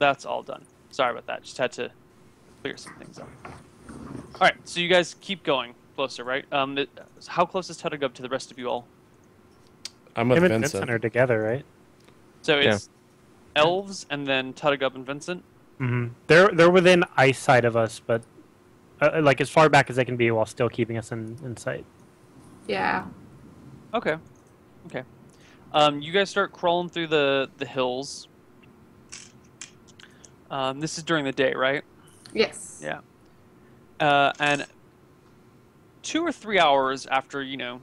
Okay, cool. That's all done. Sorry about that. Just had to clear some things up. All right, so you guys keep going closer, right? Um, it, how close is Tutagub to the rest of you all? I'm with Him and Vincent. Vincent are together, right? So Yeah. it's elves and then Tutagub and Vincent. hmm They're they're within eyesight of us, but uh, like as far back as they can be while still keeping us in, in sight. Yeah. Okay. Okay. Um, you guys start crawling through the the hills. Um, this is during the day, right? Yes. Yeah. Uh, and two or three hours after you know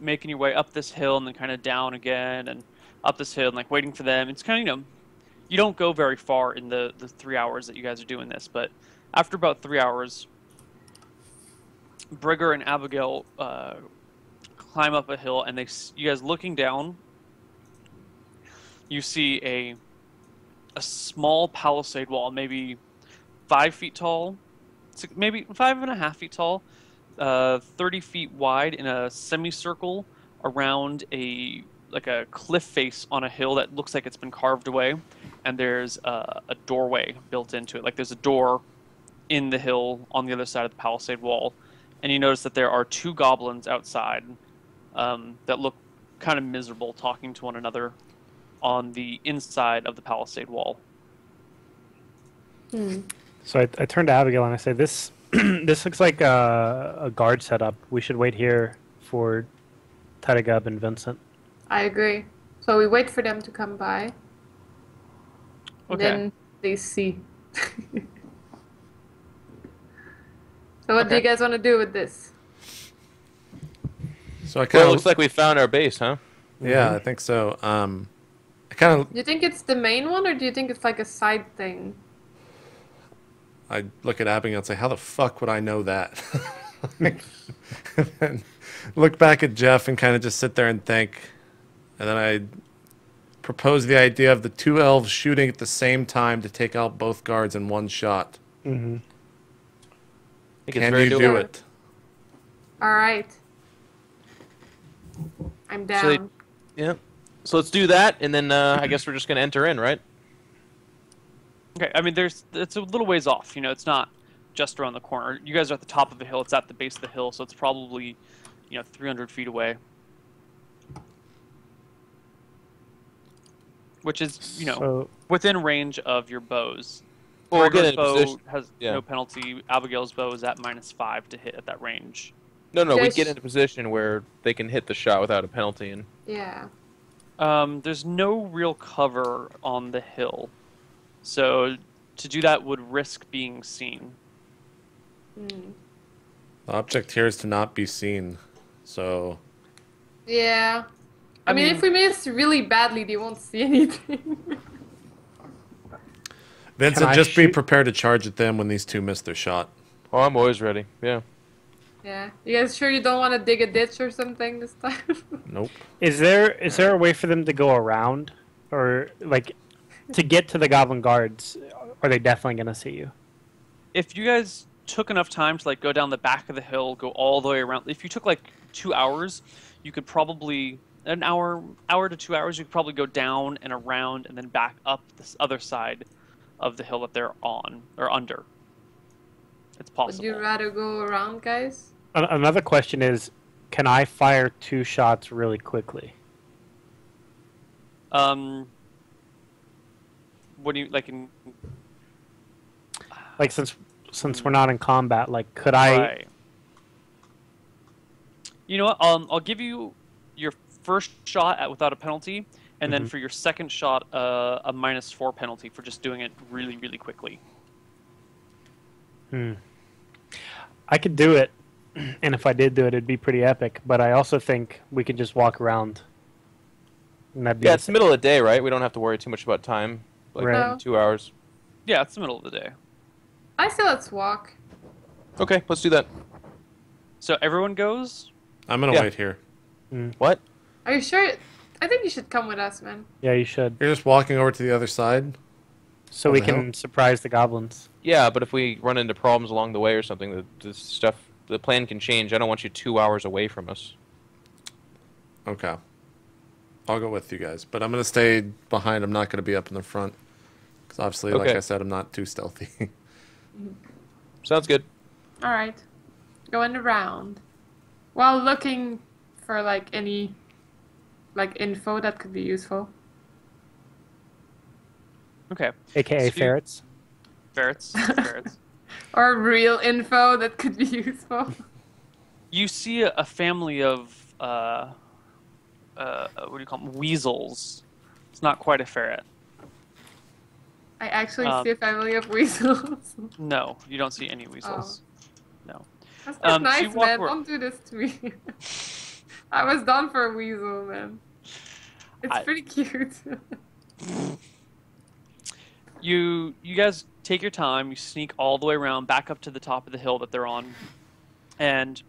making your way up this hill and then kind of down again and up this hill and like waiting for them, it's kind of you know you don't go very far in the the three hours that you guys are doing this, but after about three hours, Brigger and Abigail uh, climb up a hill and they you guys looking down. You see a a small palisade wall, maybe five feet tall, maybe five and a half feet tall, uh, 30 feet wide in a semicircle around a like a cliff face on a hill that looks like it's been carved away, and there's a, a doorway built into it. Like there's a door in the hill on the other side of the palisade wall, and you notice that there are two goblins outside um, that look kind of miserable, talking to one another on the inside of the palisade wall. Hmm. So I, I turn to Abigail and I say, "This this looks like a, a guard setup. We should wait here for Tadagub and Vincent." I agree. So we wait for them to come by. Okay. Then they see. so what do you guys want to do with this? So I kind it of looks like we found our base, huh? yeah, I think so. Um, I kind of you think it's the main one, or do you think it's like a side thing? I look at Abigail and say, "How the fuck would I know that?" and then look back at Jeff and kind of just sit there and think, and then I propose the idea of the two elves shooting at the same time to take out both guards in one shot. Mm-hmm. Can it's very you do it? All right. I'm down. So they- Yeah. So let's do that, and then uh, I guess we're just gonna enter in, right? Okay, I mean, there's it's a little ways off. You know, it's not just around the corner. You guys are at the top of the hill. It's at the base of the hill, so it's probably, you know, 300 feet away. Which is, you know, So within range of your bows. Well, we'll get Gregor's in bow position. has yeah. no penalty. Abigail's bow is at minus five to hit at that range. No, no, we Yes. get in a position where they can hit the shot without a penalty, and yeah. Um, there's no real cover on the hill, so to do that would risk being seen. Hmm. The object here is to not be seen. So Yeah. I, I mean, mean- if we miss really badly, they won't see anything. Vincent, I just be prepared to charge at them when these two miss their shot. oh, I'm always ready. Yeah. Yeah. You guys sure you don't want to dig a ditch or something this time? Nope. is there is there a way for them to go around, or like to get to the goblin guards? Are they definitely gonna see you? if you guys took enough time to like go down the back of the hill, go all the way around, if you took like two hours, you could probably an hour, hour to two hours, you could probably go down and around and then back up this other side of the hill that they're on or under. It's possible. Would you rather go around, guys? An- Another question is, can I fire two shots really quickly? um, what do you like? In Like since since we're not in combat, like could I? Right. You know what? Um, I'll give you your first shot at without a penalty, and then Mhm. for your second shot, uh, a minus four penalty for just doing it really, really quickly. Hmm. I could do it, and if I did do it, it'd be pretty epic. But I also think we could just walk around. And that'd be Yeah, it's the middle of the day, right? We don't have to worry too much about time. Like Right. No. two hours. Yeah, it's the middle of the day. I say let's walk. Okay, let's do that. So everyone goes. I'm gonna Yeah. wait here. Mm. What? Are you sure? I think you should come with us, man. yeah, you should, You're just walking over to the other side. so What we can hell? surprise the goblins. Yeah, but if we run into problems along the way or something, the, the stuff, the plan can change. I don't want you two hours away from us. Okay. I'll go with you guys, but I'm gonna stay behind. I'm not gonna be up in the front because obviously, like I said, I'm not too stealthy. Sounds good. All right. Going around. While looking for like any like info that could be useful. Okay. AKA So you- ferrets. Ferrets. Or real info that could be useful. you see a, a family of uh, uh, what do you call them? Weasels. It's not quite a ferret. I actually Um, see a family of weasels. No, you don't see any weasels. No. That's not Um, nice, man. Don't do this to me. I was done for a weasel, man. It's I- pretty cute. You you guys take your time. You sneak all the way around, back up to the top of the hill that they're on, and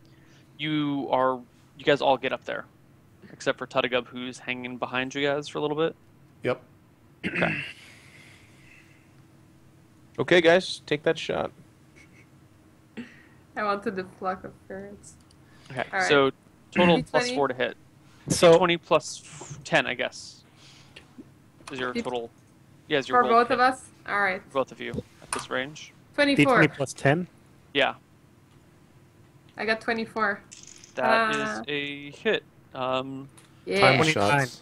you are you guys all get up there, except for Tuttigub, who's hanging behind you guys for a little bit. yep. Okay, okay, guys, take that shot. I wanted the flock of birds. Okay. All right. So total four to hit. So Twenty plus f- ten, I guess. Is your total? Yeah, is your For both hit of us? Alright. Both of you at this range. 24. D20 plus 10. Yeah, I got 24. that is Ah. a hit. Um, Yeah. Time 29. shots.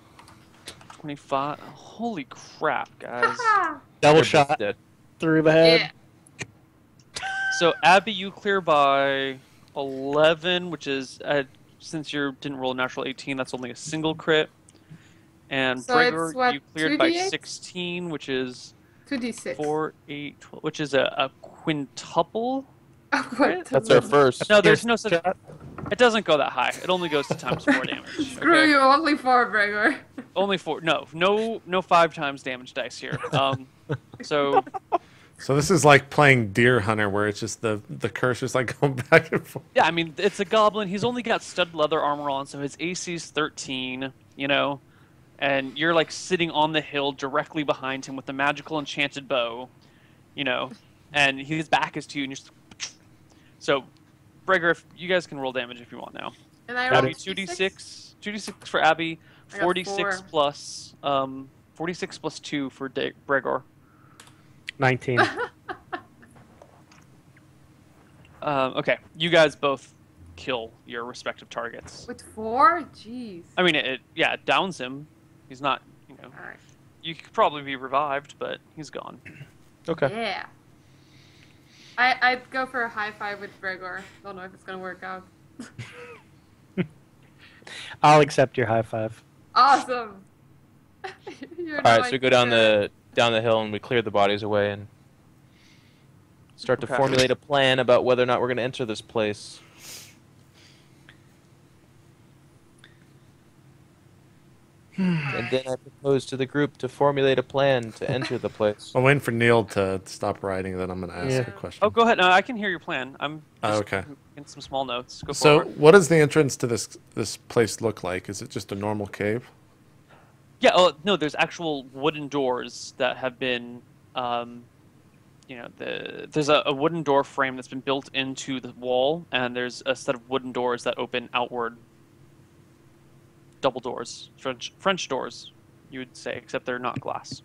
twenty-five. Holy crap, guys! Double Everybody's shot dead. through the head. yeah. So Abby, you clear by eleven, which is uh, since you didn't roll a natural eighteen, that's only a single crit. And So it's Brigor, what, you cleared by sixteen, which is 2d6. four, eight, 12, which is a, a quintuple. what That's our first. No, there's no such. It doesn't go that high. It only goes to times four damage. Screw okay? you, only four, Gregor. Only four. No, no, no five times damage dice here. Um, so So this is like playing Deer Hunter, where it's just the the curse is like going back and forth. yeah, I mean it's a goblin. He's only got stud leather armor on, so his AC's 13. You know, and you're like sitting on the hill directly behind him with the magical enchanted bow. You know, and his back is to you, and you're just. So, Breger, if you guys can roll damage if you want now. And I Got rolled Abby, two d six, two d six for Abby, I got forty six four. plus, um, forty six plus two for De- Bregor. 19. Um, okay, you guys both kill your respective targets. With four? Jeez. I mean, it, it yeah, it downs him. He's not, you know, Alright. you could probably be revived, but he's gone. Okay. Yeah. I, I'd go for a high five with Gregor. I don't know if it's gonna work out. I'll accept your high five. Awesome! You're All right, the so we go down the down the hill and we clear the bodies away and start to formulate a plan about whether or not we're going to enter this place. And then I propose to the group to formulate a plan to enter the place. I'm waiting for Neal to stop writing, then I'm going to ask Yeah. a question. Oh, go ahead. No, I can hear your plan. I'm Oh, okay. in some small notes. Go So, forward. what does the entrance to this this place look like? Is it just a normal cave? Yeah. Oh no, there's actual wooden doors that have been, um, you know, the there's a, a wooden door frame that's been built into the wall, and there's a set of wooden doors that open outward. Double doors, French French doors, you would say, except they're not glass.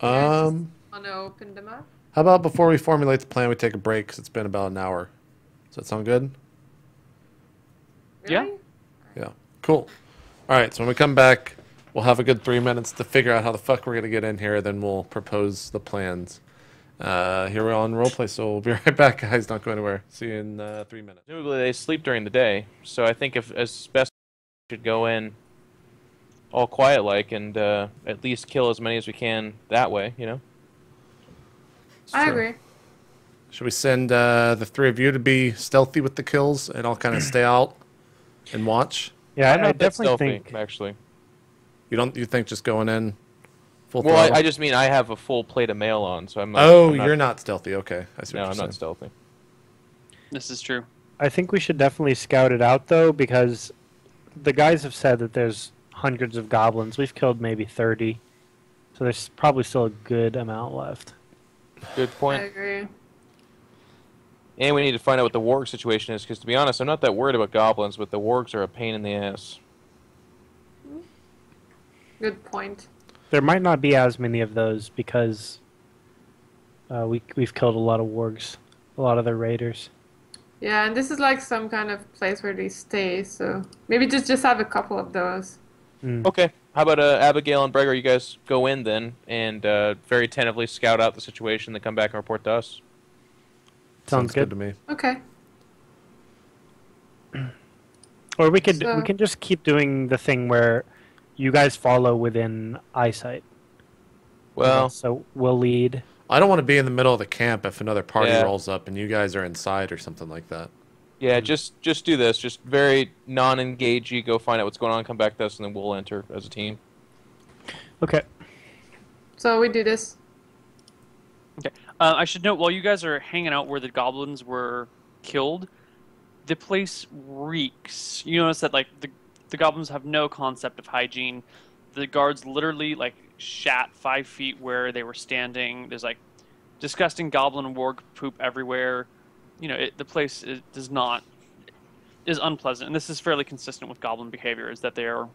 Um, Wanna open them up? how about before we formulate the plan, we take a break because it's been about an hour. Does that sound good? Yeah. Really? Yeah. Yeah. Cool. All right. So when we come back, we'll have a good three minutes to figure out how the fuck we're gonna get in here. Then we'll propose the plans. Uh, here we're on RollPlay, so we'll be right back, guys. Don't go anywhere. See you in uh, three minutes. Presumably they sleep during the day, so I think if as best we should go in all quiet like and uh, at least kill as many as we can that way, you know. I Sure. agree. Should we send uh, the three of you to be stealthy with the kills, and I'll kind of stay out and watch? Yeah, I'm I, I definitely stealthy, think. actually. You don't? You think just going in full Well. I, I just mean I have a full plate of mail on, so I'm. Not, oh, I'm not, you're not stealthy. Okay, I see what No, you're I'm saying. not stealthy. This is true. I think we should definitely scout it out though, because the guys have said that there's hundreds of goblins. We've killed maybe thirty, so there's probably still a good amount left. Good point. I agree. And we need to find out what the warg situation is, because to be honest, I'm not that worried about goblins, but the wargs are a pain in the ass. Good point. There might not be as many of those because Uh, we we've killed a lot of wargs, a lot of their raiders. Yeah, and this is like some kind of place where they stay, so maybe just just have a couple of those. Mm. Okay. How about uh, Abigail and Bregar? You guys go in then and uh, very attentively scout out the situation. Then come back and report to us. Sounds good. to me. Okay. Or we could So- we can just keep doing the thing where you guys follow within eyesight. Well, so we'll lead. I don't want to be in the middle of the camp if another party Yeah. rolls up and you guys are inside or something like that. yeah. Just just do this. Just very non-engagey. Go find out what's going on. Come back to us, and then we'll enter as a team. Okay. So we do this. Uh, I should note while you guys are hanging out where the goblins were killed, the place reeks. You notice that like the the goblins have no concept of hygiene. The guards literally like shat five feet where they were standing. There's like disgusting goblin and warg poop everywhere. You know, it, the place is, does not is unpleasant, and this is fairly consistent with goblin behavior. Is that they are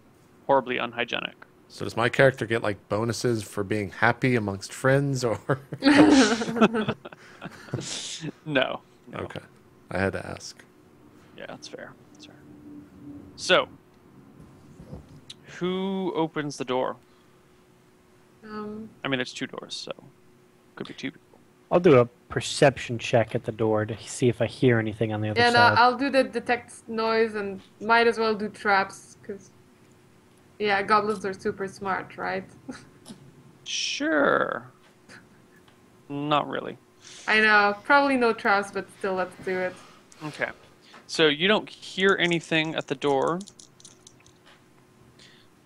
horribly unhygienic. So does my character get like bonuses for being happy amongst friends or No. no. Okay. I had to ask. Yeah, that's fair. That's fair. So, who opens the door? Um, I mean, there's two doors, so could be two people. I'll do a perception check at the door to see if I hear anything on the other side. yeah, no. I'll do the detect noise and might as well do traps because, yeah, goblins are super smart, right? Sure. Not really. I know, probably no traps, but still, let's do it. Okay. So you don't hear anything at the door.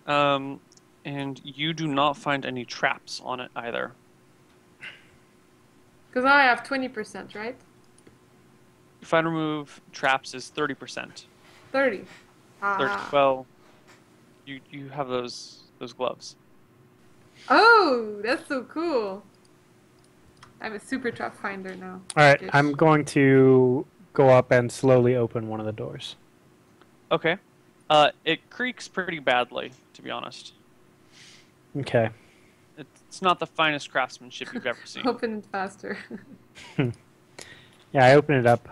Um, and you do not find any traps on it either. Because I have 20%, right? Find remove traps is 30%. 30. 30 Ah. well, you you have those those gloves. Oh, that's so cool. I'm a super trap finder now. All right, Ish. I'm going to go up and slowly open one of the doors. Okay. Uh, it creaks pretty badly, to be honest. Okay. It's not the finest craftsmanship you've ever seen. Open it faster. Yeah, I open it up.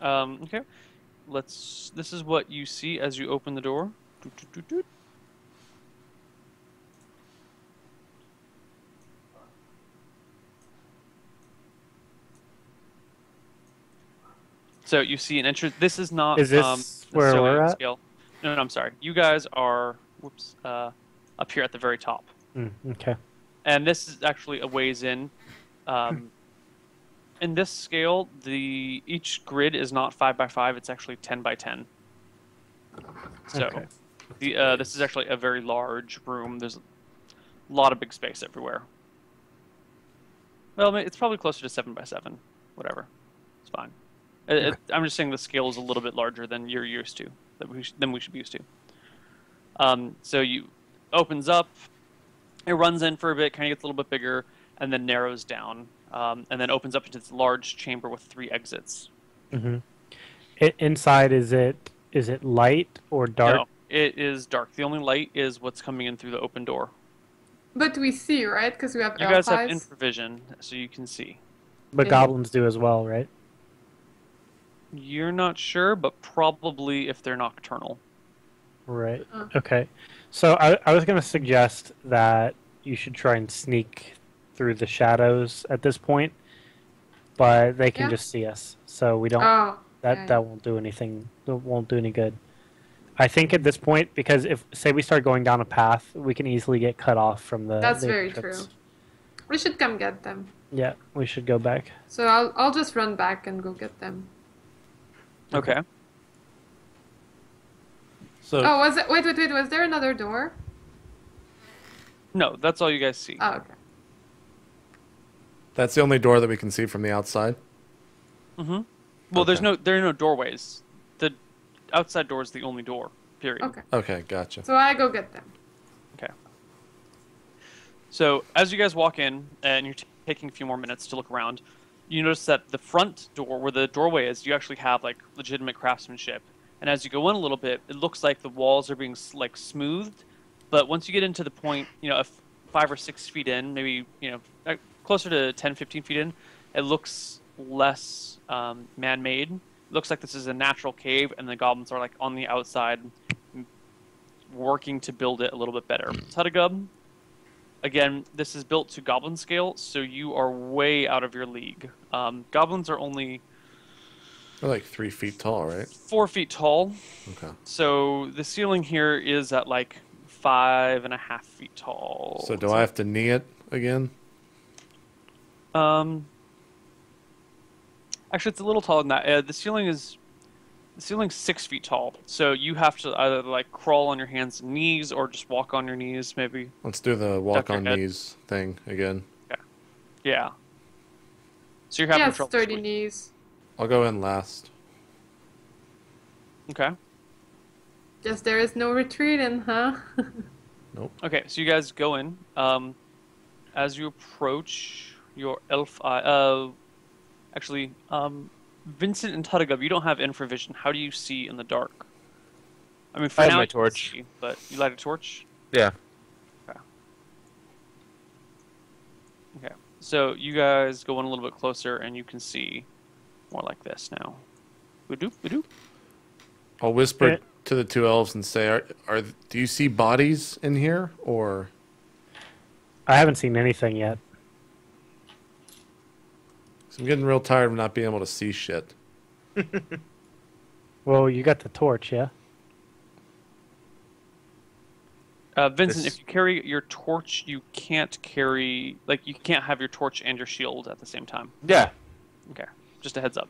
Um, okay. Let's. This is what you see as you open the door. Doot, doot, doot, doot. So you see an entrance. This is not. Is this um, where we're at? Scale. No, no, I'm sorry. You guys are. Whoops. Uh, up here at the very top. Mm, okay. and this is actually a ways in. Um, in this scale, the each grid is not five by five; it's actually ten by ten. So, Okay. the uh, this is actually a very large room. There's a lot of big space everywhere. Well, it's probably closer to seven by seven. Whatever, it's fine. It- it- I'm just saying the scale is a little bit larger than you're used to, that we than we should be used to. Um, so you opens up, it runs in for a bit, kind of gets a little bit bigger, and then narrows down, um, and then opens up into this large chamber with three exits. Mm-hmm. It, inside, is it is it light or dark? No, it is dark. The only light is what's coming in through the open door. but we see, right? Because we have You guys have eyes. infravision, so you can see. But Yeah. goblins do as well, right? You're not sure, but probably if they're nocturnal. Right. Oh. Okay. So I, I was going to suggest that you should try and sneak through the shadows at this point, but they can Yeah. just see us, so we don't. Oh, that yeah, that won't do anything. That won't do any good. I think at this point, because if say we start going down a path, we can easily get cut off from the. That's the very entrance. true. we should come get them. Yeah, we should go back. So I'll I'll just run back and go get them. Okay. So Oh, was it? Wait, wait, wait. Was there another door? No, that's all you guys see. Oh, okay. that's the only door that we can see from the outside. Mm-hmm. Well, there's no there are no doorways. The outside door is the only door. Period. Okay. Okay, gotcha. So I go get them. Okay. So as you guys walk in, and you're t- taking a few more minutes to look around, you notice that the front door, where the doorway is, you actually have like legitimate craftsmanship. And as you go in a little bit, it looks like the walls are being like smoothed. But once you get into the point, you know, five or six feet in, maybe you know, uh, closer to 10, 15 feet in, it looks less um, man-made. looks like this is a natural cave, and the goblins are like on the outside, working to build it a little bit better. Tutagub, again, this is built to goblin scale, so you are way out of your league. Um, goblins are only They're like three feet tall, right? four feet tall, Okay. so the ceiling here is at like five and a half feet tall. So do I have to knee it again? Um, actually, it's a little taller than that. Uh, the ceiling is the ceiling's six feet tall, so you have to either like crawl on your hands and knees or just walk on your knees, maybe. Let's do the walk on head. knees thing again. Yeah. Yeah. So you're having Yeah, trouble. sturdy squeezing. knees. I'll go in last. Okay. Guess there is no retreating, huh? Nope. Okay. So you guys go in. Um, as you approach your elf eye, uh, actually, um, Vincent and Tutagub, you don't have infravision. How do you see in the dark? I mean, for I have my you torch. see, but you light a torch. Yeah. Okay. Okay. So you guys go in a little bit closer, and you can see more like this now. Badoop, badoop. I'll whisper Eh. to the two elves and say, "Are, are do you see bodies in here, or I haven't seen anything yet. i I'm getting real tired of not being able to see shit." Well, you got the torch, yeah? Uh, Vincent, This- if you carry your torch, you can't carry like you can't have your torch and your shield at the same time. Yeah. Okay, just a heads up.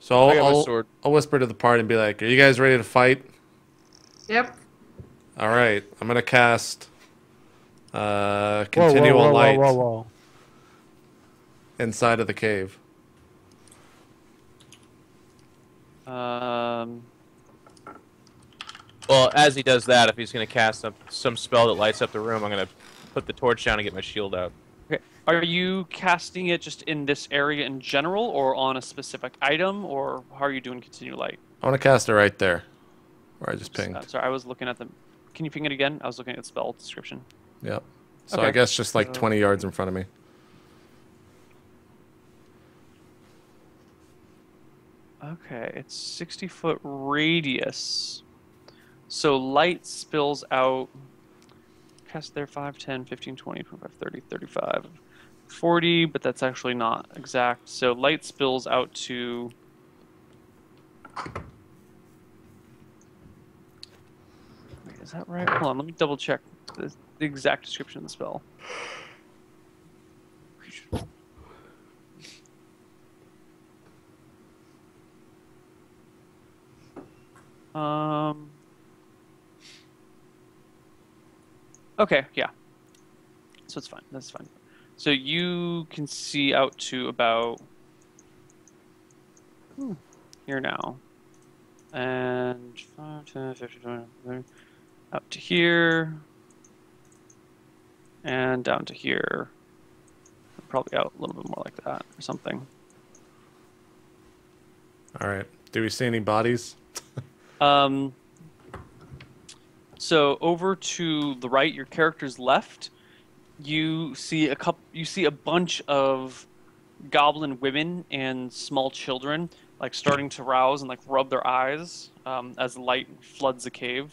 So I I'll, I'll. I'll whisper to the party and be like, "Are you guys ready to fight?" yep. All right, I'm gonna cast uh, Whoa, whoa, continual whoa, light whoa, whoa, whoa. inside of the cave. Um, Well, as he does that, if he's going to cast some, some spell that lights up the room, I'm going to put the torch down and get my shield out. Okay, are you casting it just in this area in general, or on a specific item, or how are you doing continue light? I want to cast it right there, where I just pinged. uh, sorry, I was looking at the. Can you ping it again? I was looking at the spell description. Yep. So I guess just like 20 yards in front of me. Okay, it's 60 foot radius. So light spills out. Cast there 5, 10, 15, 20, 25, 30, 35, 40, but that's actually not exact. So light spills out to. Wait, is that right? Hold on, let me double check the, the exact description of the spell. Um. Okay, yeah. So it's fine. That's fine. So you can see out to about hmm, here now. And 5, 10, 15, 20, 30, up to here. And down to here. Probably out a little bit more like that or something. All right. Do we see any bodies? Um, so over to the right, your character's left, you see a couple. You see a bunch of goblin women and small children, like starting to rouse and like rub their eyes um, as light floods the cave.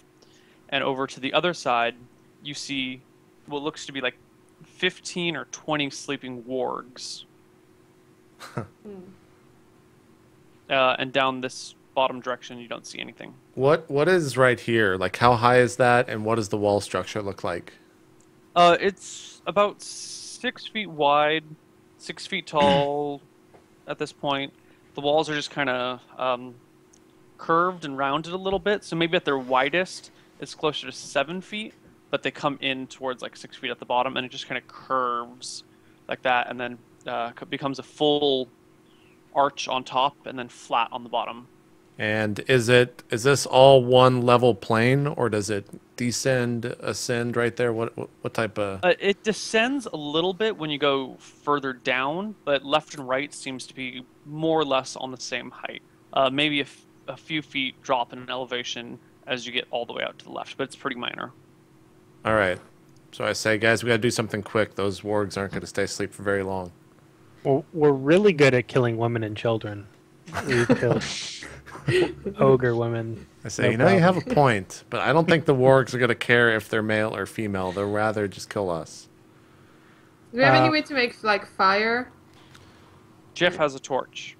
And over to the other side, you see what looks to be like fifteen or twenty sleeping wargs. Hmm. Uh, and down this bottom direction, you don't see anything. What What is right here? Like, how high is that, and what does the wall structure look like? Uh, it's about six feet wide, six feet tall at this point. The walls are just kind of um, curved and rounded a little bit, so maybe at their widest, it's closer to seven feet, but they come in towards like six feet at the bottom, and it just kind of curves like that, and then uh, becomes a full arch on top and then flat on the bottom. And is it is this all one level plane, or does it descend, ascend right there? What what, what type of? Uh, it descends a little bit when you go further down, but left and right seems to be more or less on the same height. Uh, maybe a, f- a few feet drop in elevation as you get all the way out to the left, but it's pretty minor. All right. So I say, guys, we got to do something quick. Those wargs aren't going to stay asleep for very long. Well, we're really good at killing women and children. We killed ogre women. I say, No you know, you have a point, but I don't think the wargs are going to care if they're male or female. They'll rather just kill us. Do we have any Uh, way to make like fire? Jeff has a torch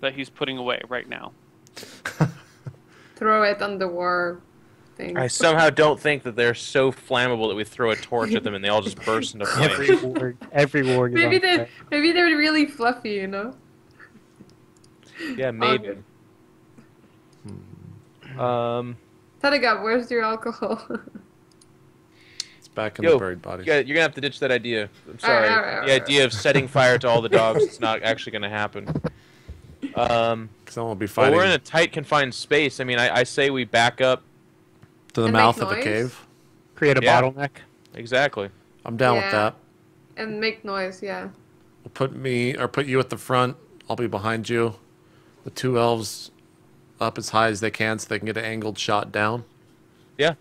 that he's putting away right now. Throw it on the war thing. I somehow don't think that they're so flammable that we throw a torch at them and they all just burst into flames. Every flames. warg, every warg Maybe they fire. maybe they're really fluffy, you know. Yeah, maybe. good. Um, Tadagab, where's your alcohol? It's back in Yo, the buried you bodies. you're gonna have to ditch that idea. I'm sorry. Alright, alright, the alright. idea of setting fire to all the dogs is not actually gonna happen. Um, Because then we'll be but fighting we're in a tight, confined space. I mean, I, I say we back up. to the And mouth of the cave. Create a Yeah. bottleneck. Exactly. I'm down with that. and make noise, yeah. We'll put me or put you at the front. I'll be behind you. The two elves up as high as they can so they can get an angled shot down. Yeah.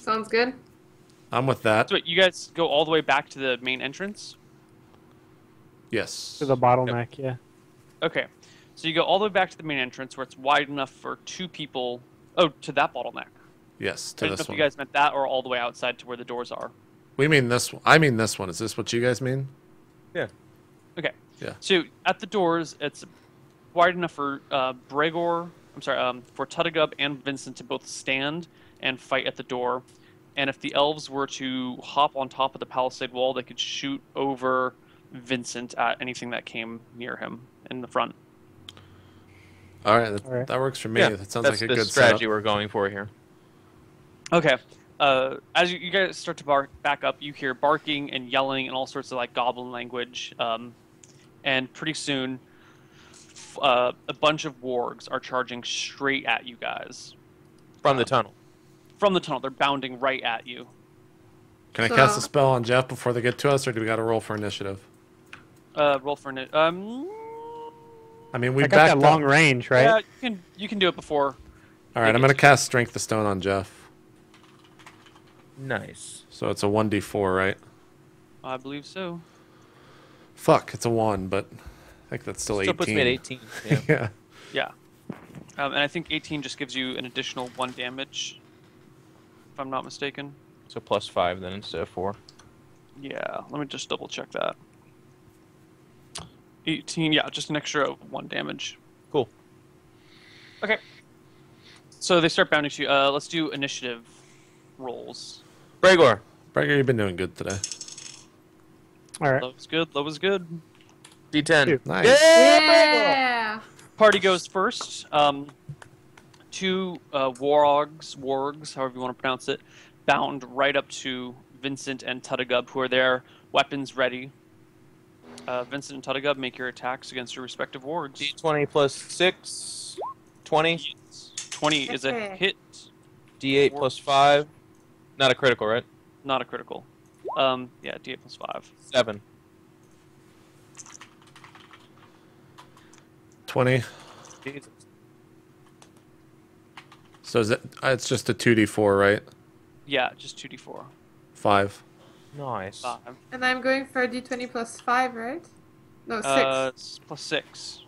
Sounds good. I'm with that. So wait, you guys go all the way back to the main entrance. Yes. To the bottleneck, yeah. Okay, so you go all the way back to the main entrance where it's wide enough for two people. Oh, to that bottleneck. Yes, I to didn't know this if one. you guys meant that or all the way outside to where the doors are. We mean this one. I mean this one. Is this what you guys mean? Yeah. Okay. Yeah. So at the doors, it's wide enough for uh, Bregor. I'm sorry, um, for Tuttigub and Vincent to both stand and fight at the door. And if the elves were to hop on top of the palisade wall, they could shoot over Vincent at anything that came near him in the front. All right, that, All right. that works for me. yeah, that sounds like a the good strategy setup. we're going for here. Okay. Uh, as you, you guys start to bark back up, you hear barking and yelling and all sorts of like goblin language. Um, and pretty soon, f- uh, a bunch of wargs are charging straight at you guys From the tunnel. from the tunnel. They're bounding right at you. Can I cast a spell on Jeff before they get to us, or do we got to roll for initiative? Uh, roll for it. Um, I mean, we I got backed that long up. range, right? Yeah, you can you can do it before. All right, I'm gonna cast Strength of Stone on Jeff. Nice. So it's a one d4, right? I believe so. Fuck, it's a one, but I think that's still, Still 18. puts me at 18. Yeah. yeah. Yeah. Um, and I think 18 just gives you an additional one damage, if I'm not mistaken. so plus five then instead of four. Yeah, let me just double check that. 18, yeah, just an extra one damage. Cool. Okay. So they start bounding to you. Uh, let's do initiative rolls. Bregor. Breger, you've been doing good today. All right. Low was good. Low was good. D10. Two. Nice. Yeah. Party goes first. Um, two uh, wargs, wargs, however you want to pronounce it, bound right up to Vincent and Tuttigub, who are there, weapons ready. Uh, Vincent and Tuttigub, make your attacks against your respective wargs. D20 plus 6. 20. 20 is a hit, D8 plus 5. Not a critical, right? not a critical. Um, yeah, D8 plus 5. 7. 20. Jesus. So is it, uh, it's just a 2d4, right? Yeah, just 2d4. 5. Nice. 5. And I'm going for a d20 plus 5, right? No, 6. Uh, plus 6.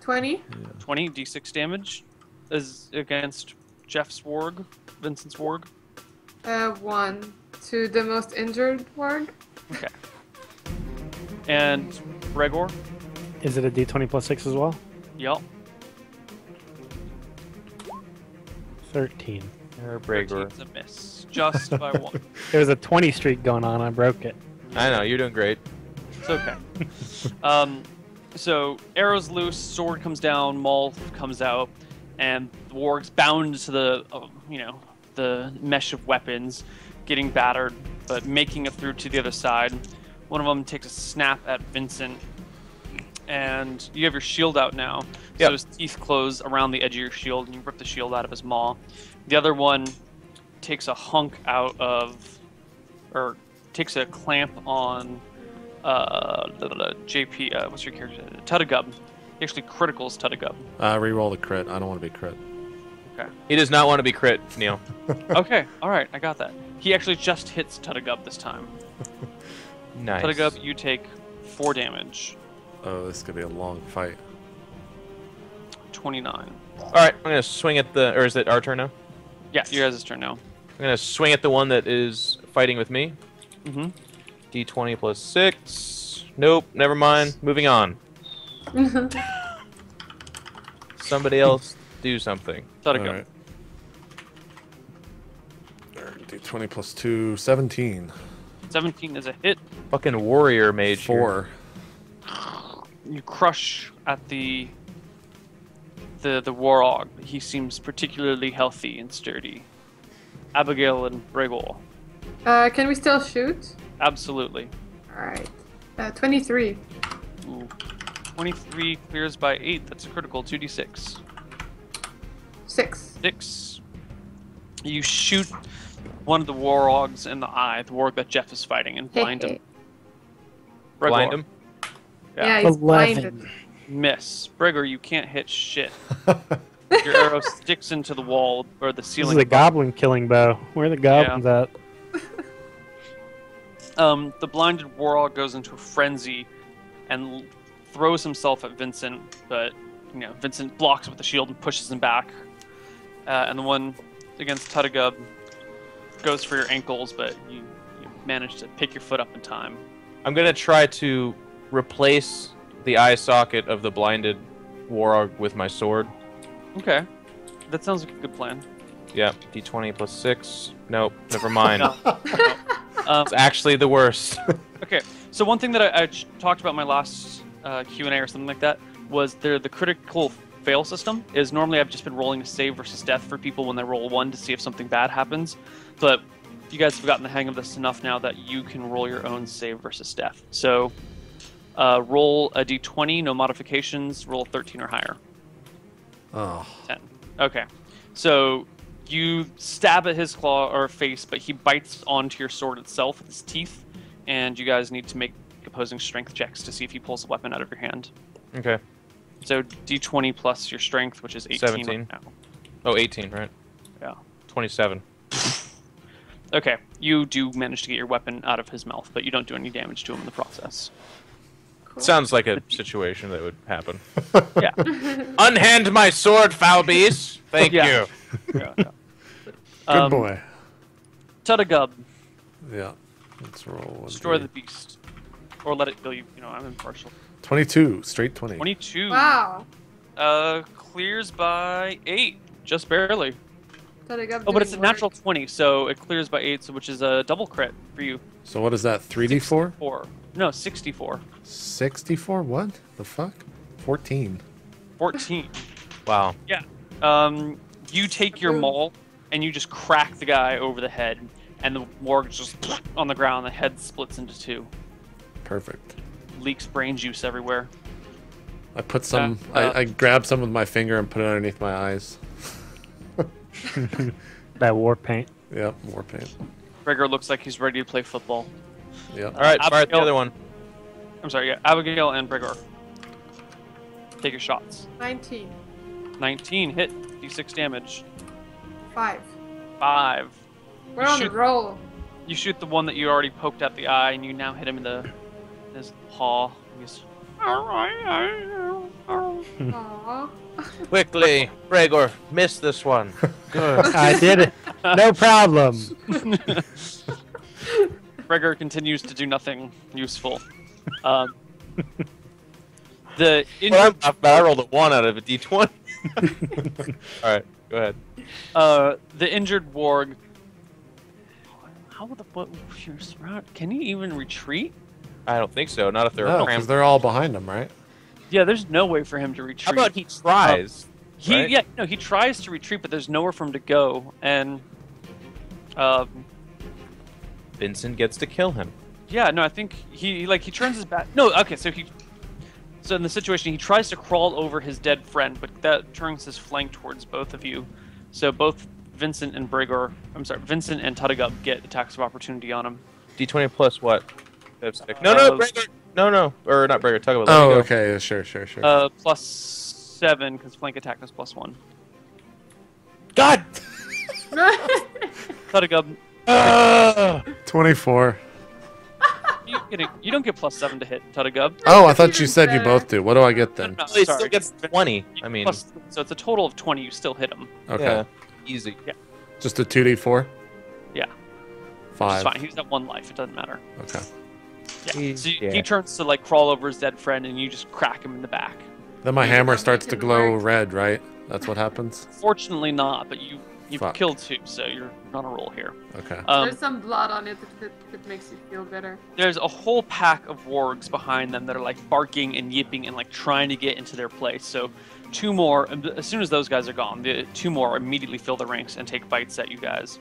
20. 20 d6 damage is against Jeff's warg, Vincent's warg. Uh, 1. To the most injured warg. Okay. And Gregor? Is it a D20 plus 6 as well? Yep. 13. Or Bregor. 13's a miss. Just by one. There was a 20 streak going on. I broke it. I know, you're doing great. It's okay. um, so arrows loose, sword comes down, maul comes out, and the warg's bound to the, uh, you know, the mesh of weapons, getting battered, but making it through to the other side. One of them takes a snap at Vincent, and you have your shield out now. So his teeth close around the edge of your shield, and you rip the shield out of his maw. The other one takes a hunk out of, or takes a clamp on uh, JP, uh, what's your character? Tuttigub. He actually criticals Tuttigub. Uh, reroll the crit. I don't want to be crit. Okay. He does not want to be crit, Neal. Okay, all right, I got that. He actually just hits Tutagub this time. Nice. Tutagub, you take four damage. Oh, this could be a long fight. 29. All right, I'm gonna swing at the. Or is it our turn now? Yeah, you guys' turn now. I'm gonna swing at the one that is fighting with me. Mm-hmm. D20 plus six. Nope. Never mind. Moving on. Somebody else do something. Tutagub. Alright. Alright, D20 plus 2, 17. 17 is a hit. Fucking warrior mage. here. 4. You crush at the the the warog. He seems particularly healthy and sturdy. Abigail and Bregor. uh, can we still shoot? Absolutely. Alright. Uh, 23. Ooh. 23 clears by 8. That's a critical. 2d6. 6. 6. You shoot one of the warlogs in the eye, the warg that Jeff is fighting, and blind him. Bregor, Blind him. Yeah, he's blinded. Eleven. Miss. Bregor, you can't hit shit. Your arrow sticks into the wall or the ceiling. This is ceiling. a goblin killing bow. Where are the goblins at? Um, the blinded warlock goes into a frenzy and l- throws himself at Vincent, but you know Vincent blocks with the shield and pushes him back. Uh, and the one against Tutagub goes for your ankles, but you, you manage to pick your foot up in time. I'm gonna try to replace the eye socket of the blinded warog with my sword. Okay, that sounds like a good plan. Yeah. D20 plus six. Nope. Never mind. No. Um, It's actually the worst. Okay, so one thing that I, I ch- talked about in my last uh, Q and A or something like that was there the critical fail system is normally I've just been rolling a save versus death for people when they roll one to see if something bad happens, but you guys have gotten the hang of this enough now that you can roll your own save versus death. So uh, roll a d20, no modifications, roll a 13 or higher. Oh, 10. Okay. So you stab at his claw or face, but he bites onto your sword itself with his teeth, and you guys need to make opposing strength checks to see if he pulls the weapon out of your hand. okay. So d20 plus your strength, which is 18 17. right now. Oh, 18, right? Yeah. 27. Okay, you do manage to get your weapon out of his mouth, but you don't do any damage to him in the process. Cool. Sounds like a situation that would happen. Yeah. Unhand my sword, foul beast. Thank Yeah. you. yeah, yeah. good Um, boy. Tutagub, Yeah. Let's roll one. destroy D. the beast. Or let it kill you. You know, I'm impartial. 22, straight 20. 22. Wow. Uh, clears by 8. Just barely. Tutagub Oh, but it's a doing natural 20, so it clears by 8, so which is a double crit for you. So what is that? 3d4? 4. No, 64. 64? What? The fuck? 14. 14. Wow. Yeah. Um, you take your maul and you just crack the guy over the head, and the morgue just on the ground. The head splits into two, Perfect. leaks brain juice everywhere. I put some. Uh, uh, I, I grabbed some with my finger and put it underneath my eyes. That war paint. Yep, war paint. Gregor looks like he's ready to play football. Yep. All right, fire at the other one. I'm sorry, yeah, Abigail and Gregor. Take your shots. 19. 19 hit, d6 damage. 5. 5. We're You on the shoot- roll. You shoot the one that you already poked at the eye, and you now hit him in the in his paw. He's. Aww. Quickly, Gregor, miss this one. Good. I did it. No problem. Gregor continues to do nothing useful. Um, the injured, well, I'm, I rolled a one out of a d20. All right, go ahead. uh, the injured warg. How the what? you're surround- Can he even retreat? I don't think so. Not if they're No, because crammed. they're all behind him, right? Yeah, there's no way for him to retreat. How about he tries? He right? yeah no he tries to retreat, but there's nowhere for him to go, and um, Vincent gets to kill him. Yeah, no, I think he like he turns his back. No, okay, so he so in the situation he tries to crawl over his dead friend, but that turns his flank towards both of you. So both Vincent and Brigor, I'm sorry, Vincent and Tutagub get attacks of opportunity on him. D20 plus what? That's six. No, no, Uh, No, no, or not Gregor. Talk about. Oh, okay. Sure, sure, sure. Uh, plus seven because flank attack is plus one. God! Tuttigub, Uh, 24. you, get a, you don't get plus seven to hit Tuttigub. Oh, I thought you said you both do. What do I get then? No, he sorry. still gets 20. I mean, Plus- so it's a total of twenty. You still hit him. Okay. yeah, easy. Just a 2d4? Yeah. Which is Five. fine. He's at one life. It doesn't matter. Okay. Yeah. He- So you, yeah. he turns to like crawl over his dead friend, and you just crack him in the back. Then my hammer starts to glow red, right? That's what happens? Fortunately, not. But you you've Fuck. killed two, so you're on a roll here. Okay. Um, There's some blood on it that, that, that makes you feel better. there's a whole pack of wargs behind them that are like barking and yipping and like trying to get into their place. So two more, as soon as those guys are gone, the two more immediately fill the ranks and take bites at you guys.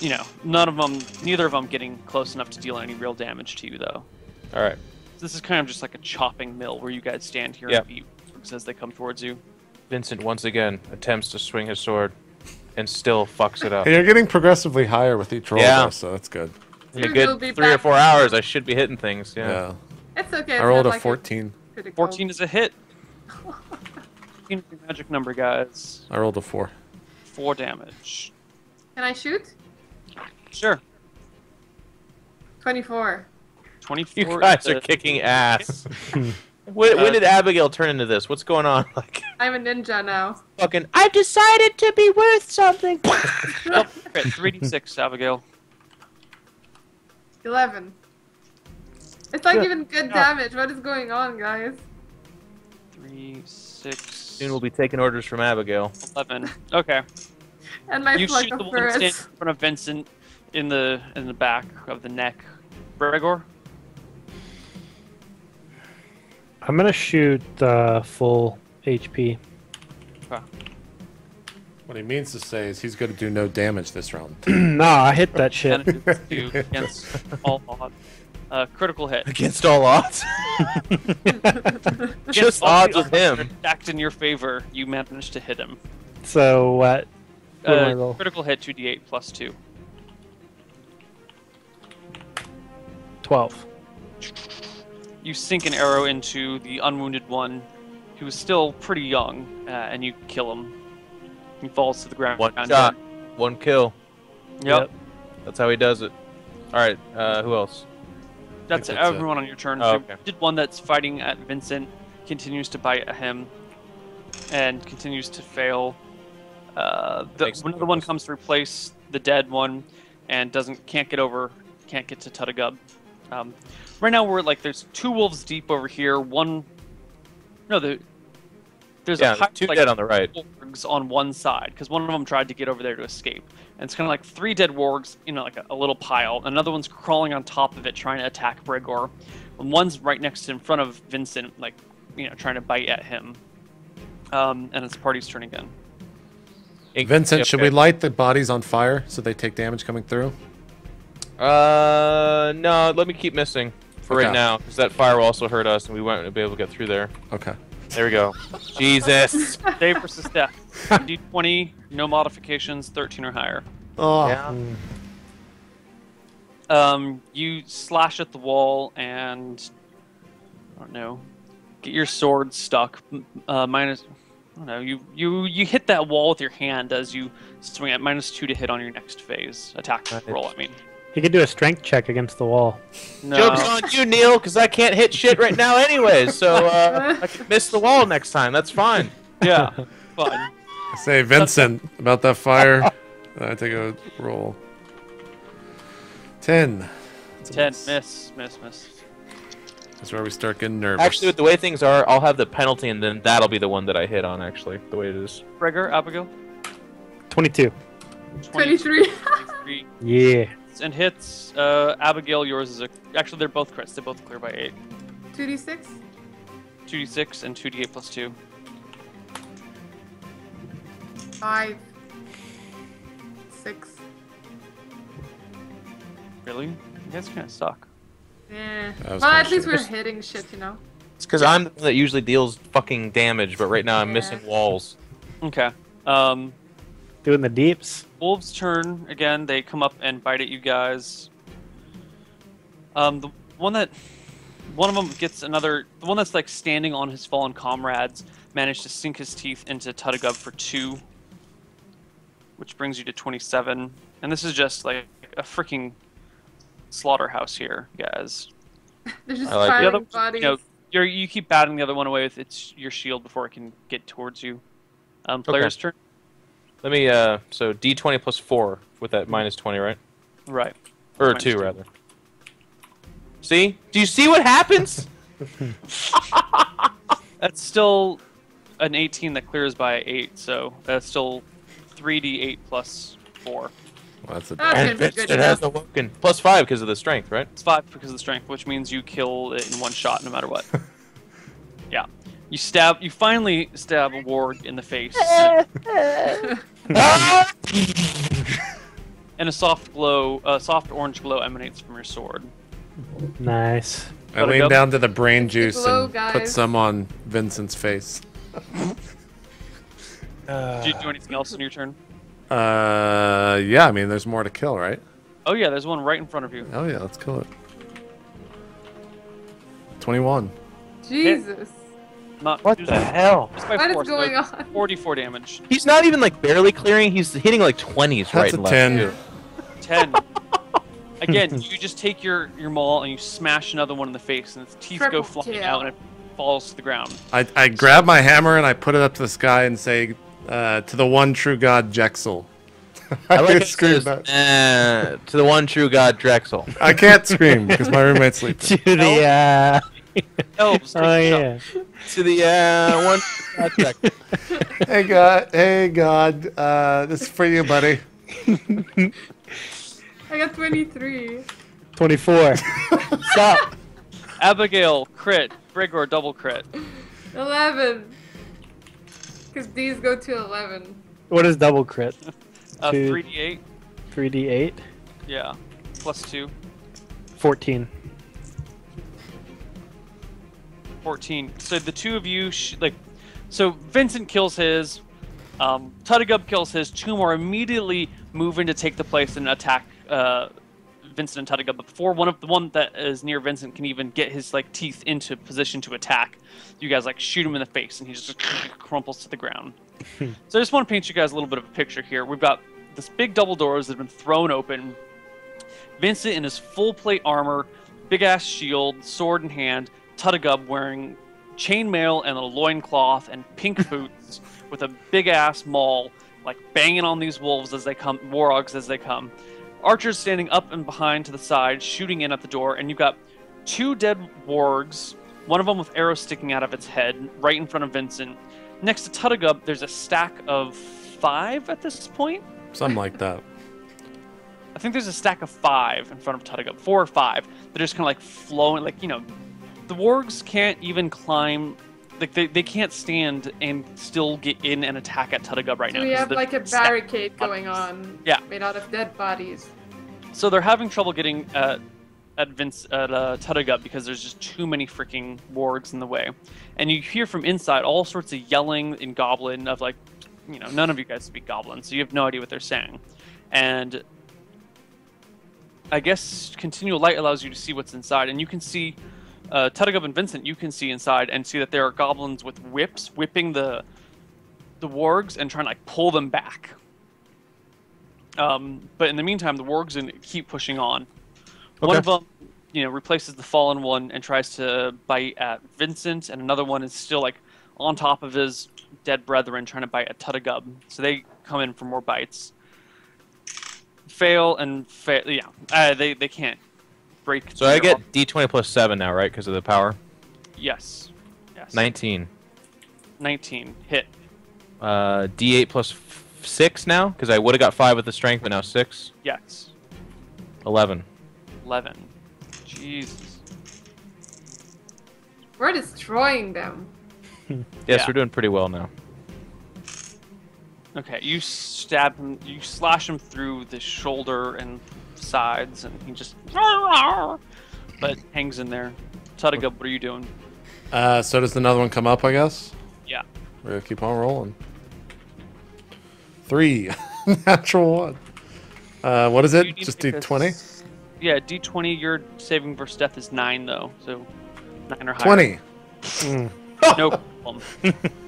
You know, none of them, neither of them getting close enough to deal any real damage to you though. All right. This is kind of just like a chopping mill where you guys stand here Yeah. and beat as they come towards you. Vincent once again attempts to swing his sword and still fucks it up. Hey, you're getting progressively higher with each roll, Yeah. though, so that's good. In a you'll good be three or four hours, I should be hitting things. Yeah. Yeah. It's okay. I rolled a like 14. critical. 14 is a hit. 14 is your magic number, guys. I rolled a 4. Four damage. Can I shoot? Sure. 24. 24. You guys are a- kicking ass. when, when Uh, did Abigail turn into this? What's going on? Like, I'm a ninja now. fucking, I've decided to be worth something. Oh, crit, 3d6, Abigail. 11. It's not Good. even good damage. What is going on, guys? 3, 6, Soon we'll be taking orders from Abigail. 11. Okay. And my You shoot the one standing in front of Vincent in the in the back of the neck. Gregor? I'm gonna shoot uh, full HP. What he means to say is he's going to do no damage this round. nah, I hit that shit. Against all odds. Uh, critical hit. Against all odds. Against Just all odds the with him. odds Stacked in your favor, you managed to hit him. So what? What Uh, roll? critical hit 2d8 plus 2. Twelve. You sink an arrow into the unwounded one, who is still pretty young, uh, and you kill him. He falls to the ground. One And- shot, one kill. Yep. That's how he does it. All right. Uh, who else? That's, think that's it. everyone on your turn. Oh, So okay. Did one that's fighting at Vincent, continues to bite at him, and continues to fail. Uh, the, another one comes to replace the dead one, and doesn't can't get over, can't get to Tutagub. Um, right now we're like there's two wolves deep over here. One, no, the there's Yeah, a pile, two like, dead on the right. wargs on one side because one of them tried to get over there to escape. And it's kind of like three dead wargs, you know, like a, a little pile. Another one's crawling on top of it, trying to attack Bregor. And one's right next to in front of Vincent, like, you know, trying to bite at him. Um, and it's party's turn again. Vincent, Yep, should we light the bodies on fire so they take damage coming through? Uh, no. Let me keep missing for Okay. right now, because that fire will also hurt us, and we won't be able to get through there. Okay. There we go. Jesus. Save versus death. D20, no modifications, 13 or higher. Oh, Yeah. Um, you slash at the wall and I don't know, get your sword stuck. Uh, minus, I don't know. You you you hit that wall with your hand as you swing at minus two to hit on your next phase attack roll. I mean, He could do a strength check against the wall. no. Joke's on you, Neal, because I can't hit shit right now, anyways. So uh, I can miss the wall next time. That's fine. yeah, fun. I say Vincent about that fire. I take a roll. Ten. That's Ten, miss. miss, miss, miss. That's where we start getting nervous. Actually, with the way things are, I'll have the penalty, and then that'll be the one that I hit on. Actually, the way it is. Gregor, Abigail, Twenty-two. 23. 23 Yeah. And hits. Uh, Abigail, yours is a. Actually, they're both crits. They both clear by eight. 2d6. Two d six and two d eight plus two. 5. 6. Really? You guys kind of suck. Yeah. That Well, at least we're hitting shit, you know? It's because I'm the one that usually deals fucking damage, but right now I'm Yeah. missing walls. Okay. Um, Doing the deeps. Wolves' turn again. They come up and bite at you guys. Um, the one that one of them gets another. The one that's like standing on his fallen comrades managed to sink his teeth into Tuttigub for two. which brings you to 27. And this is just like a freaking slaughterhouse here, guys. They're just I like The other- bodies. You know, you're, you keep batting the other one away with its your shield before it can get towards you. Um, player's turn. Let me. Uh, so D20 plus four with that minus 20, right? Right. Or Minus two, two. rather. See? Do you see what happens? That's still an 18 that clears by 8, so that's still 3d8 plus 4. Well, that's a That's gonna be good enough. awoken. Plus five because of the strength, right? It's 5 because of the strength, which means you kill it in one shot no matter what. yeah. You stab, you finally stab a warg in the face, and a soft glow, a soft orange glow emanates from your sword. Nice. I Gotta lean go. down to the brain juice glow, and put some on Vincent's face. Did you do anything else in your turn? Uh, yeah. I mean, there's more to kill, right? Oh yeah, there's one right in front of you. Oh yeah, let's kill it. Twenty-one. Jesus. Not What just- the hell? just by What is four, so going on? 44 damage. He's not even like barely clearing. He's hitting like 20s right a and left. 10. too. 10. Again, you just take your, your maul and you smash another one in the face, and its teeth Triple go flying kill. out and it falls to the ground. I, I grab my hammer and I put it up to the sky and say, uh, "To the one true God, Jexel." I like can it scream says, that. "Uh, to the one true God, Drexel. I can't scream because my roommate's sleeping. To the uh, Elves, take oh yeah. to the uh, one true God, Drexel. hey God, hey God, uh, this is for you, buddy. I got 23. Twenty-four. Stop. Abigail, crit. Brigor, double crit. 11. Because these go to 11. What is double crit? Uh, Two. 3d8. Three D eight. Yeah. Plus 2. Fourteen. 14. So the two of you, sh- like, so Vincent kills his, um, Tuttigub kills his. Two more immediately move in to take the place and attack uh, Vincent and Tuttigub. But before one of the one that is near Vincent can even get his like teeth into position to attack, you guys like shoot him in the face and he just crumples to the ground. so I just want to paint you guys a little bit of a picture here. We've got this big double doors that have been thrown open. Vincent in his full plate armor, big ass shield, sword in hand, Tuttigub wearing chainmail and a loincloth and pink boots with a big ass maul, like banging on these wolves as they come, warlogs as they come. Archers standing up and behind to the side, shooting in at the door, and you've got two dead wargs, one of them with arrows sticking out of its head, right in front of Vincent. Next to Tuttigub, there's a stack of five at this point. Something like that. I think there's a stack of five in front of Tuttigub, four or five. They're just kind of like flowing, like you know, the wargs can't even climb. Like they, they can't stand and still get in and attack at Tuttigub right So now. We have like a barricade going on. Yeah. Made out of dead bodies. So they're having trouble getting at at Vince at uh, because there's just too many freaking wargs in the way, and you hear from inside all sorts of yelling in Goblin of like, you know, none of you guys speak Goblin, so you have no idea what they're saying, and I guess continual light allows you to see what's inside, and you can see uh, Tuttigub and Vincent. You can see inside and see that there are goblins with whips whipping the the wargs and trying to like pull them back. Um, but in the meantime, the wargs in- keep pushing on. One of them, you know, replaces the fallen one and tries to bite at Vincent, and another one is still like on top of his dead brethren, trying to bite at Tuttigub. So they come in for more bites. Fail and fail. Yeah, uh, they they can't break. So I get D20 plus 7 now, right? Because of the power. Yes. Yes. 19. 19. Hit. Uh, D8 plus f- 6 now? Because I would have got 5 with the strength, but now 6. Yes. 11. 11. Jesus. We're destroying them. Yes, Yeah. we're doing pretty well now. Okay, you stab him, you slash him through the shoulder and sides, and he just. But hangs in there. Tuttigub, what are you doing? Uh, so does another one come up? I guess. Yeah. We're gonna keep on rolling. Three, natural one. Uh, what is it? Just to D make a twenty. Yeah, D20, your saving versus death is 9, though, so 9 or higher. Twenty. No problem.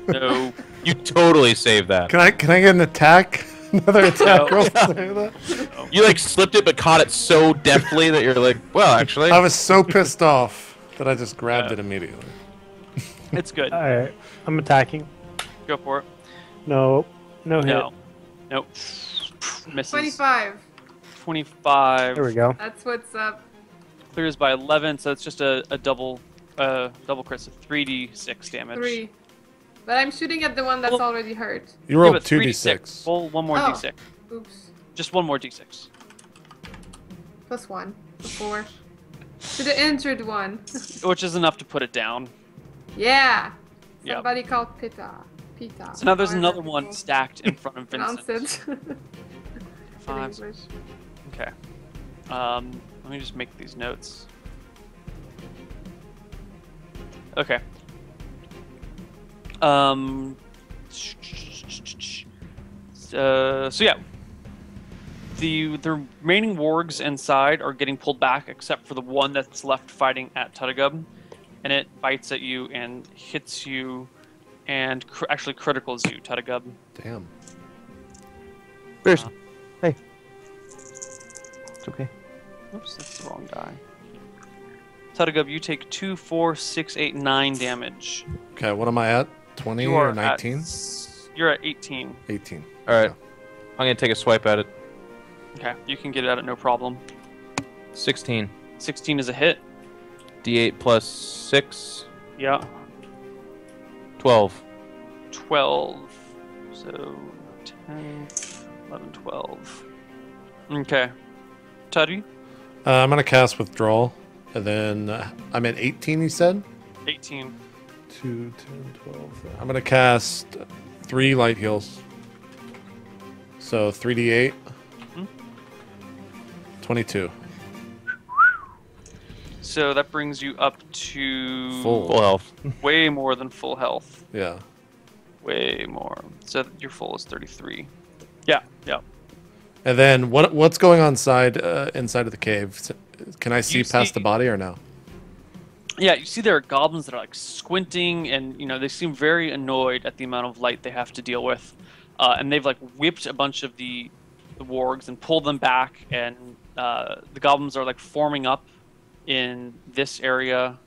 no. You totally saved that. Can I can I get an attack? Another attack No. roll. to save that. You like slipped it, but caught it so deftly that you're like, well, actually, I was so pissed off that I just grabbed Yeah. it immediately. It's good. All right, I'm attacking. Go for it. No, no hit. No. Nope. Misses. 25. 25. There we go. That's what's up. Clears by 11, so it's just a, a double uh, double crit, so 3d6 damage. Three. But I'm shooting at the one that's Well- already hurt. You rolled but two 3d6. d6. Roll one more Oh. d6. Oops. Just one more d6. Plus one. So four. To the injured one. Which is enough to put it down. yeah. Yep. Somebody called Pita. Pita. So now there's however another people one stacked in front of Pronounce Vincent. it. in Five. English. Okay. Um, let me just make these notes. Okay. Um. Uh, so yeah, the the remaining wargs inside are getting pulled back, except for the one that's left fighting at Tutagub, and it bites at you and hits you, and cr- actually criticals you, Tutagub. Damn. Where's? Uh, hey. It's okay. Oops, that's the wrong die. Tutagub, you take two, four, six, eight, nine damage. Okay, what am I at? 20 You or 19? At, you're at 18. 18. All right. I'm gonna take a swipe at it. Okay, you can get it at it no problem. 16. 16 is a hit. D8 plus six. Yeah. 12. 12. So 10, 11, 12. Okay. Tutty, Uh, I'm going to cast Withdrawal. And then uh, I'm at 18, you said? 18. 2, 10, 12. I'm going to cast three light heals. So 3d8. Mhm. 22. So that brings you up to Full. Full health. way more than full health. Yeah. Way more. So your full is 33. Yeah, yeah. And then what what's going on side uh, inside of the cave? Can I see You past the body or no? Yeah, you see there are goblins that are like squinting, and you know they seem very annoyed at the amount of light they have to deal with, uh, and they've like whipped a bunch of the, the wargs and pulled them back, and uh, the goblins are like forming up in this area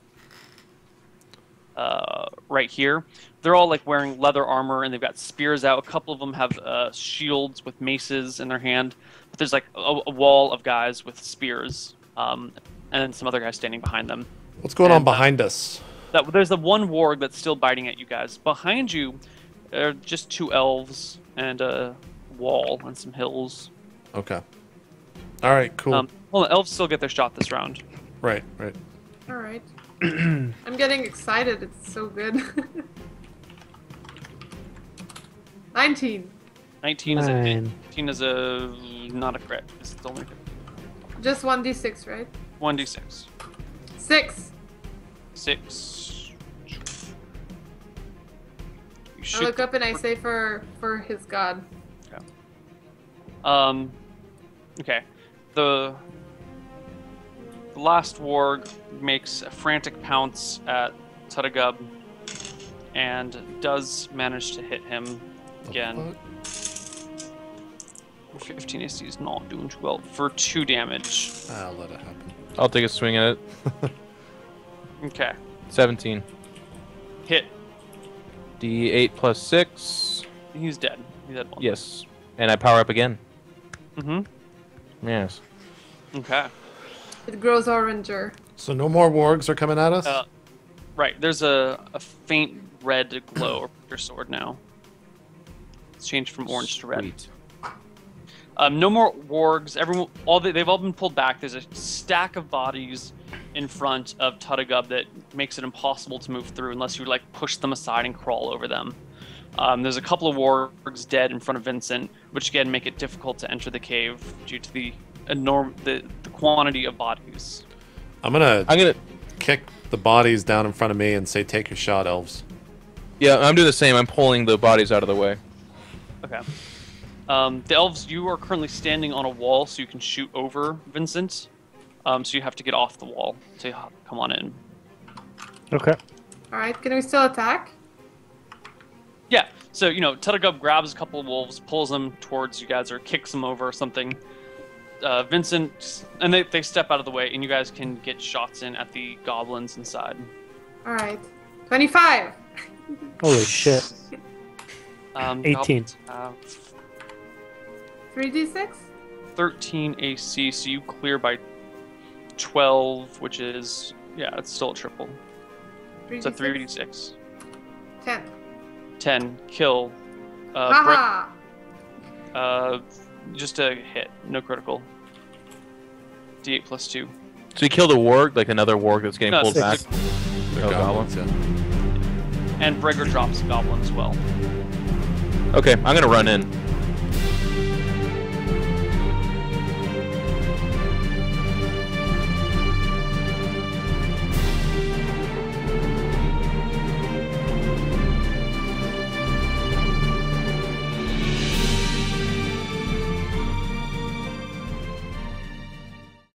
uh, right here. They're all like wearing leather armor, and they've got spears out. A couple of them have uh, shields with maces in their hand, but there's like a, a wall of guys with spears, um, and then some other guys standing behind them What's going on And, uh, behind us? that there's the one warg that's still biting at you guys. Behind you, are just two elves and a wall and some hills. Okay. All right, cool. Um, well, the elves still get their shot this round. right, right. Alright. I'm getting excited. It's so good. 19. 19 is a 19 is a not a crit. It's only Just 1d6, right? 1d6. 6. Six. You I look up and I say for for his god. Yeah. Um, okay. The, the last warg makes a frantic pounce at Tutagub and does manage to hit him again. 15 AC is not doing too well for 2 damage. I'll let it happen. I'll take a swing at it. Okay. 17. Hit. D8 plus six. He's dead. He's dead one. Yes. And I power up again. Mm hmm. Yes. Okay. It grows oranger. So no more wargs are coming at us? Uh, right. There's a, a faint red glow over your sword now. It's changed from orange to red. Um, no more wargs. Everyone, all they, they've all been pulled back. There's a stack of bodies in front of Tutagub that makes it impossible to move through unless you like push them aside and crawl over them. Um, there's a couple of wargs dead in front of Vincent, which again make it difficult to enter the cave due to the enorm the, the quantity of bodies. I'm going to I'm gonna. kick the bodies down in front of me and say, take your shot, elves. Yeah, I'm doing the same. I'm pulling the bodies out of the way. Okay. Um, the elves, you are currently standing on a wall, so you can shoot over Vincent. Um, so you have to get off the wall to h- come on in. Okay. Alright, can we still attack? Yeah, So you know, Tutagub grabs a couple of wolves, pulls them towards you guys, or kicks them over or something. Uh, Vincent and they, they step out of the way, and you guys can get shots in at the goblins inside. All right. 25. Holy shit. Um, 18. goblins 3d6? 13 AC, so you clear by 12, which is yeah, it's still a triple. 3d6? So 3d6. 10. 10 kill. Uh, brick, Haha! uh, just a hit, no critical. D8 plus two. So you killed a warg, like another warg that's getting No, pulled back. six. They're Oh, goblins, yeah. And Breaker drops a goblin as well. Okay, I'm gonna run in.